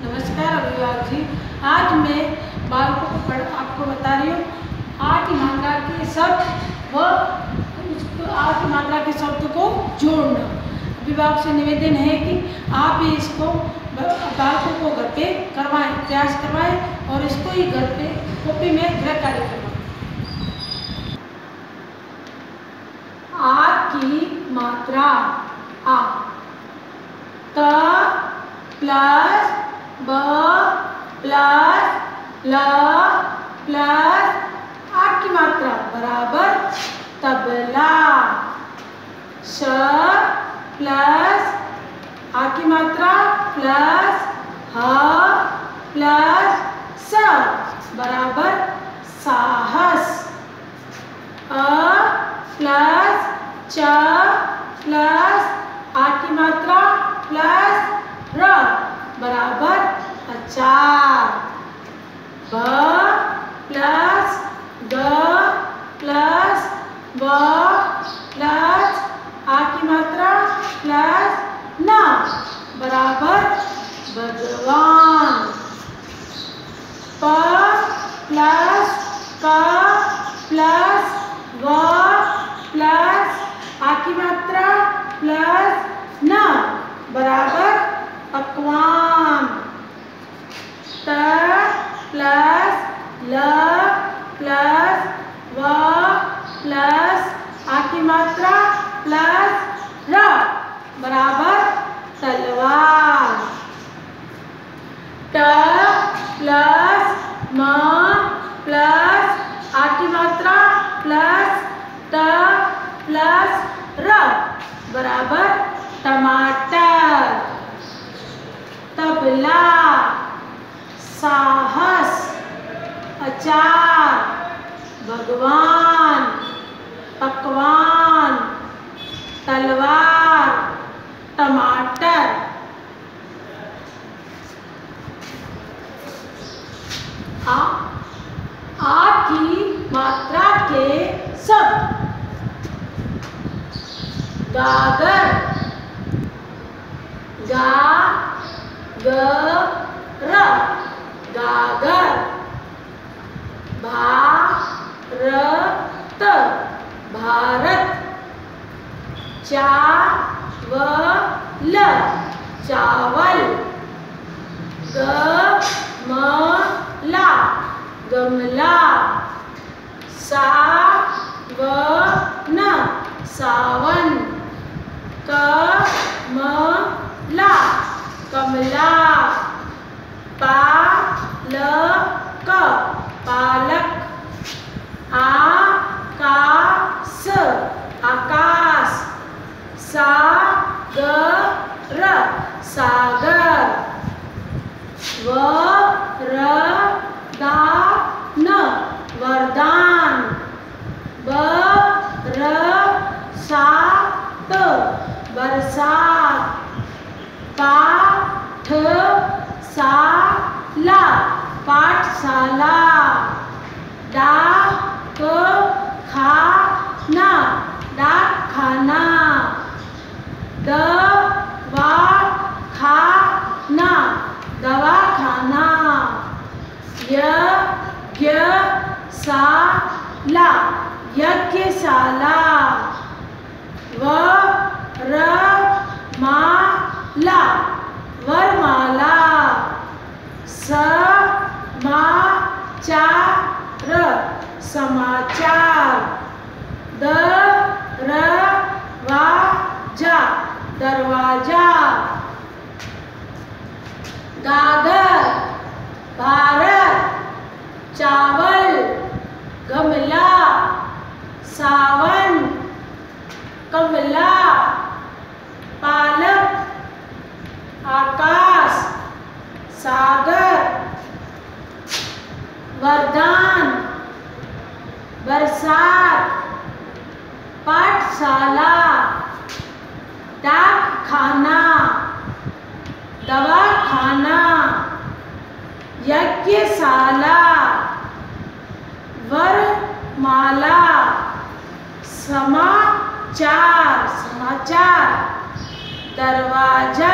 नमस्कार अभिभावक जी। आज मैं बालकों को पढ़ आपको बता रही हूँ। आ की मात्रा के शब्द व उसको आ की मात्रा के शब्द को जोड़ना। अभिभावक से निवेदन है कि आप भी इसको बालकों को घर पे करवाएँ, प्रयास करवाएँ और इसको ही घर पे कॉपी में गृह कार्य करवाएँ। आ की मात्रा, आ प्लस ब प्लस ल प्लस आठ की मात्रा, बराबर तबला। श प्लस आ की मात्रा, प्लस ह प्लस स, बराबर साहस। अ प्लस च प्लस आ की मात्रा, प्लस र, बराबर अचार ब प्लस ग प्लस प्लस आ की मात्रा प्लस न। बराबर भगवान। प प्लस व प्लस आ की मात्रा प्लस न बराबर पकवान त प्लस ल प्लस व प्लस आ की मात्रा प्लस र बराबर तलवार। ट प्लस म प्लस आ की मात्रा प्लस ट प्लस र बराबर टमाटर। तबला। साहस। अचार। भगवान। पकवान। तलवार टमाटर। आ आ की मात्रा के शब्द गागर गा ग र गागर भारत। भारत चावल। चावल। गमला। गमला। सावन। क कमला। पाठशाला पाठशाला डाक खाना डाक खाना दवाखाना दवाखाना यज्ञशाला यज्ञशाला वरमाला समाचार दरवाज़ा। दरवाज़ा। गागर। भारत। चावल। गमला। सावन बरसात पाठशाला डाक खाना दवाखाना यज्ञशाला वरमाला समाचार समाचार दरवाज़ा